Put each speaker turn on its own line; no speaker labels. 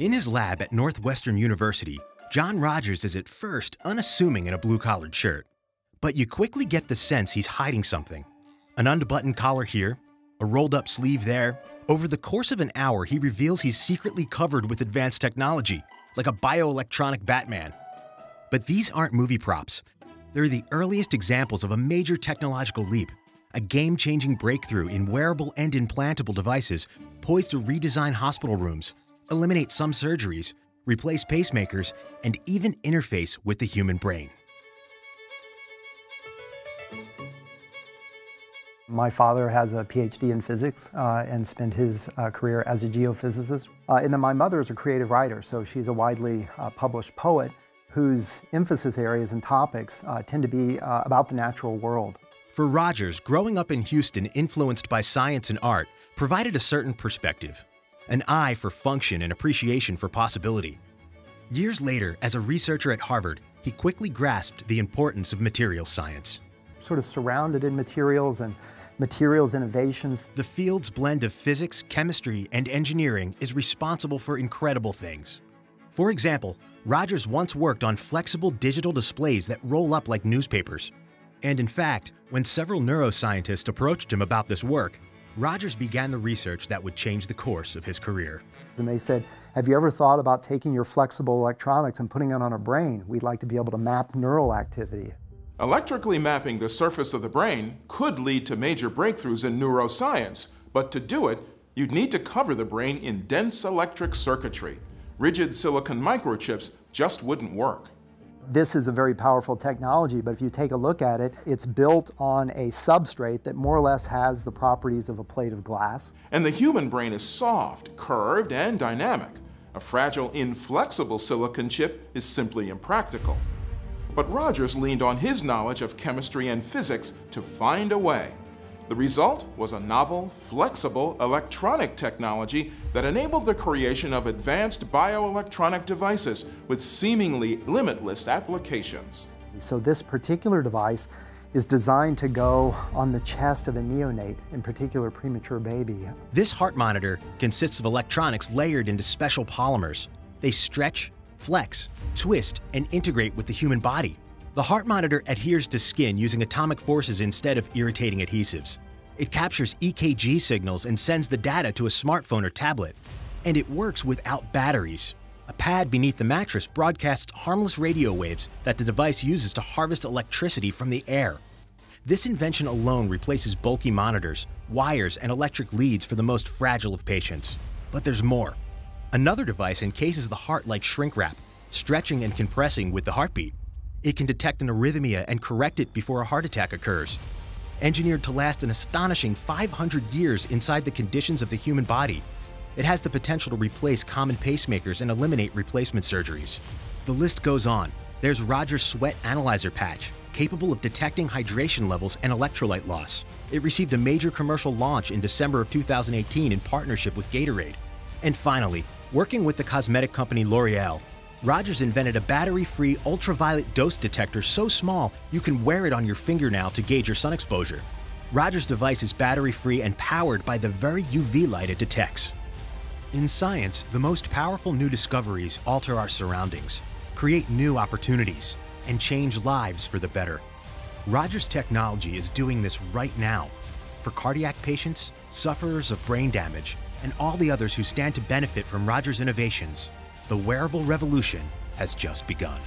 In his lab at Northwestern University, John Rogers is at first unassuming in a blue collared shirt. But you quickly get the sense he's hiding something. An unbuttoned collar here, a rolled up sleeve there. Over the course of an hour, he reveals he's secretly covered with advanced technology, like a bioelectronic Batman. But these aren't movie props. They're the earliest examples of a major technological leap, a game changing breakthrough in wearable and implantable devices poised to redesign hospital rooms, eliminate some surgeries, replace pacemakers, and even interface with the human brain.
My father has a PhD in physics uh, and spent his uh, career as a geophysicist. Uh, and then my mother is a creative writer, so she's a widely uh, published poet whose emphasis areas and topics uh, tend to be uh, about the natural world.
For Rogers, growing up in Houston influenced by science and art provided a certain perspective, an eye for function and appreciation for possibility. Years later, as a researcher at Harvard, he quickly grasped the importance of materials science.
Sort of surrounded in materials and materials innovations.
The field's blend of physics, chemistry, and engineering is responsible for incredible things. For example, Rogers once worked on flexible digital displays that roll up like newspapers. And in fact, when several neuroscientists approached him about this work, Rogers began the research that would change the course of his career.
And they said, Have you ever thought about taking your flexible electronics and putting it on a brain? We'd like to be able to map neural activity.
Electrically mapping the surface of the brain could lead to major breakthroughs in neuroscience, but to do it, you'd need to cover the brain in dense electric circuitry. Rigid silicon microchips just wouldn't work.
This is a very powerful technology, but if you take a look at it, it's built on a substrate that more or less has the properties of a plate of glass.
And the human brain is soft, curved, and dynamic. A fragile, inflexible silicon chip is simply impractical. But Rogers leaned on his knowledge of chemistry and physics to find a way. The result was a novel, flexible electronic technology that enabled the creation of advanced bioelectronic devices with seemingly limitless applications.
So this particular device is designed to go on the chest of a neonate, in particular premature baby.
This heart monitor consists of electronics layered into special polymers. They stretch, flex, twist, and integrate with the human body. The heart monitor adheres to skin using atomic forces instead of irritating adhesives. It captures EKG signals and sends the data to a smartphone or tablet. And it works without batteries. A pad beneath the mattress broadcasts harmless radio waves that the device uses to harvest electricity from the air. This invention alone replaces bulky monitors, wires, and electric leads for the most fragile of patients. But there's more. Another device encases the heart like shrink wrap, stretching and compressing with the heartbeat. It can detect an arrhythmia and correct it before a heart attack occurs. Engineered to last an astonishing 500 years inside the conditions of the human body, it has the potential to replace common pacemakers and eliminate replacement surgeries. The list goes on. There's Rogers Sweat Analyzer Patch, capable of detecting hydration levels and electrolyte loss. It received a major commercial launch in December of 2018 in partnership with Gatorade. And finally, working with the cosmetic company L'Oreal, Rogers invented a battery-free ultraviolet dose detector so small you can wear it on your finger now to gauge your sun exposure. Rogers' device is battery-free and powered by the very UV light it detects. In science, the most powerful new discoveries alter our surroundings, create new opportunities, and change lives for the better. Rogers technology is doing this right now for cardiac patients, sufferers of brain damage, and all the others who stand to benefit from Rogers' innovations the wearable revolution has just begun.